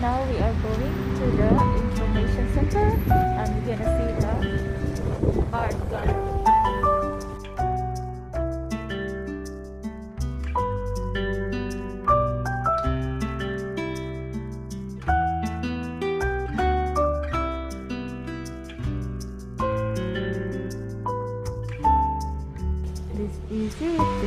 Now we are going to the information center and we're gonna see the art gallery. This is it.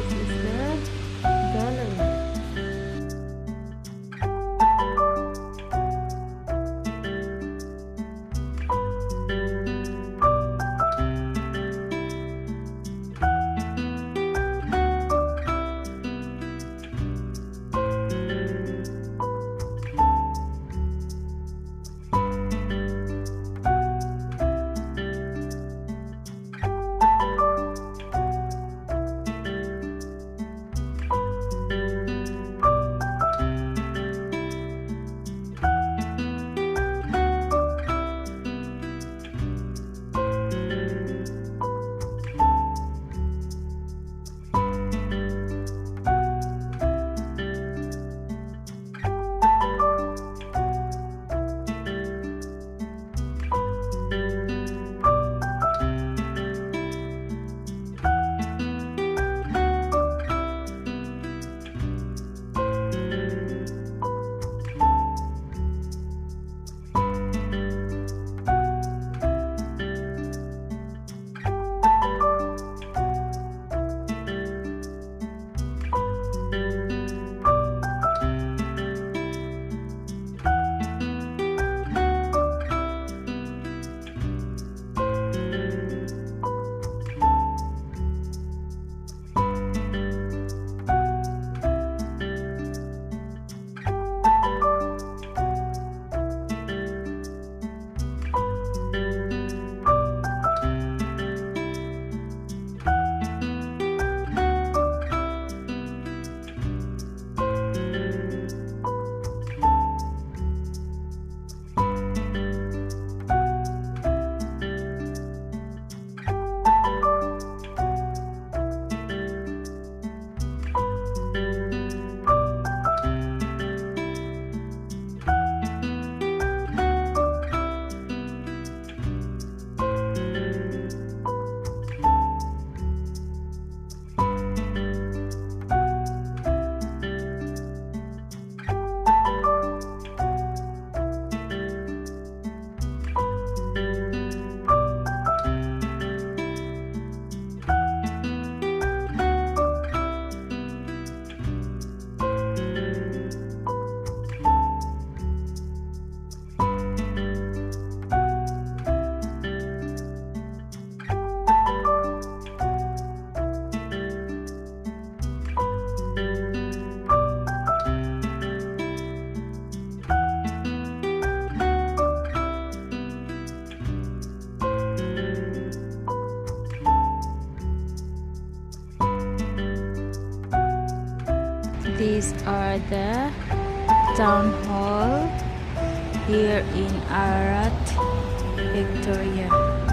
These are the town hall here in Ararat, Victoria.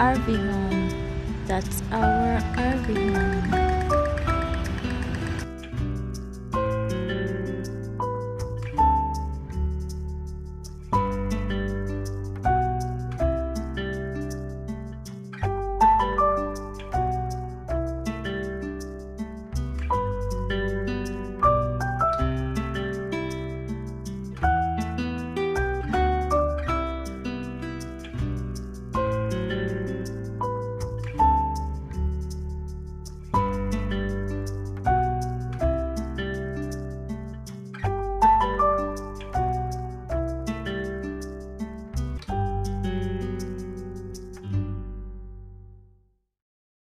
Home. That's our home.